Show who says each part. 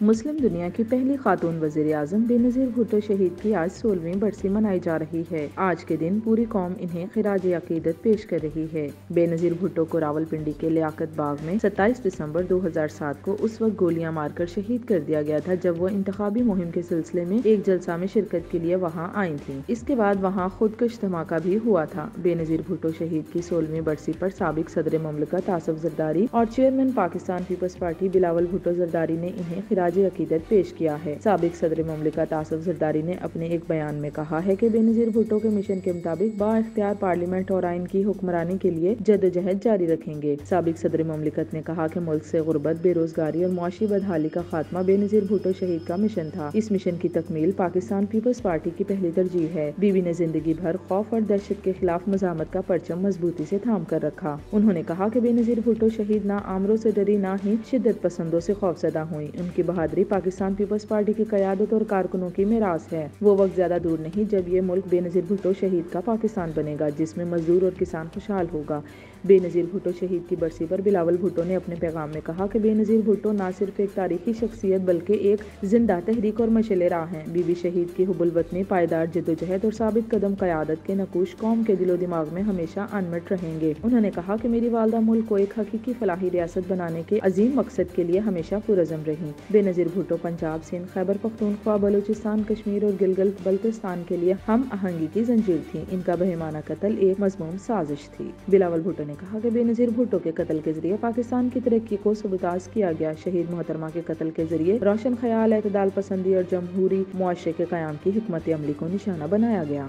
Speaker 1: मुस्लिम दुनिया की पहली खातून वज़ीर आज़म बेनजीर भुट्टो शहीद की आज सोलहवीं बरसी मनाई जा रही है। आज के दिन पूरी कौम इन्हें खराज अकीदत पेश कर रही है। बेनजीर भुट्टो को रावलपिंडी के लियाकत बाग में 27 दिसंबर 2007 को उस वक्त गोलियाँ मारकर शहीद कर दिया गया था, जब वो इंतबी मुहिम के सिलसिले में एक जलसा में शिरकत के लिए वहाँ आई थी। इसके बाद वहाँ खुदकश धमाका भी हुआ था। बेनजीर भुट्टो शहीद की सोलहवीं बरसी आरोप सबक सदर ममलकत आसफ जरदारी और chairman Pakistan Peoples Party Bilawal Bhutto Zardari ने इन्हें खराज खराज अकीदत पेश किया है। सबक सदर ममलिकत आसफ जरदारी ने अपने एक बयान में कहा है की बेनजीर भुट्टो के मिशन के मुताबिक बाख्तियार पार्लियामेंट और आइन की हुक्मरानी के लिए जदोजहद जारी रखेंगे। सबक सदर ममलिकत ने कहा की मुल्क ऐसी गुर्बत, बेरोजगारी और मुआशी बदहाली का खात्मा बेनजीर भुट्टो शहीद का मिशन था। इस मिशन की तकमील पाकिस्तान पीपल्स पार्टी की पहली तरजीह है। बीबी ने ज़िंदगी भर खौफ और दहशत के खिलाफ मजामत का परचम मजबूती ऐसी थाम कर रखा। उन्होंने कहा की बेनजीर भुट्टो शहीद न आमरों ऐसी डरी, न ही शिद्दत पसंदों ऐसी खौफजदा हुई। उनकी बहादुरी पाकिस्तान पीपल्स पार्टी की क्यादत और कारकुनों की मेरास है। वो वक्त ज़्यादा दूर नहीं, जब ये मुल्क बेनजीर भुट्टो शहीद का पाकिस्तान बनेगा, जिसमें मजदूर और किसान खुशहाल होगा। बेनजीर भुट्टो शहीद की बरसी पर बिलावल भुट्टो ने अपने पैगाम में कहा कि बेनजीर भुट्टो न सिर्फ़ एक तारीखी शख्सियत, बल्कि एक ज़िंदा तहरीक और मशल राह है। बीबी शहीद की हुबुलवतनी पायदार जदोजहद और साबित कदम क्यादत के नकूश कौम के दिलो दिमाग में हमेशा अनमट रहेंगे। उन्होंने कहा की मेरी वालदा मुल्क को एक हकीकी फलाही रियासत बनाने के अजीम मकसद के लिए हमेशा पुरजम रही। बेनजीर भुट्टो, पंजाब सिंध खैबर पख्तूनख्वा बलूचिस्तान, कश्मीर और गिलगल बल्तिस्तान के लिए हम आहंगी की जंजीर थी। इनका बहिमाना कत्ल एक मजमूम साजिश थी। बिलावल भुट्टो ने कहा कि बेनजीर भुट्टो के कत्ल के ज़रिए पाकिस्तान की तरक्की को सबताज किया गया। शहीद मोहतरमा के कत्ल के ज़रिए रोशन ख्याल, एतदाल पसंदी और जमहूरी मुआरे के क्याम की हमत अमली को निशाना बनाया गया।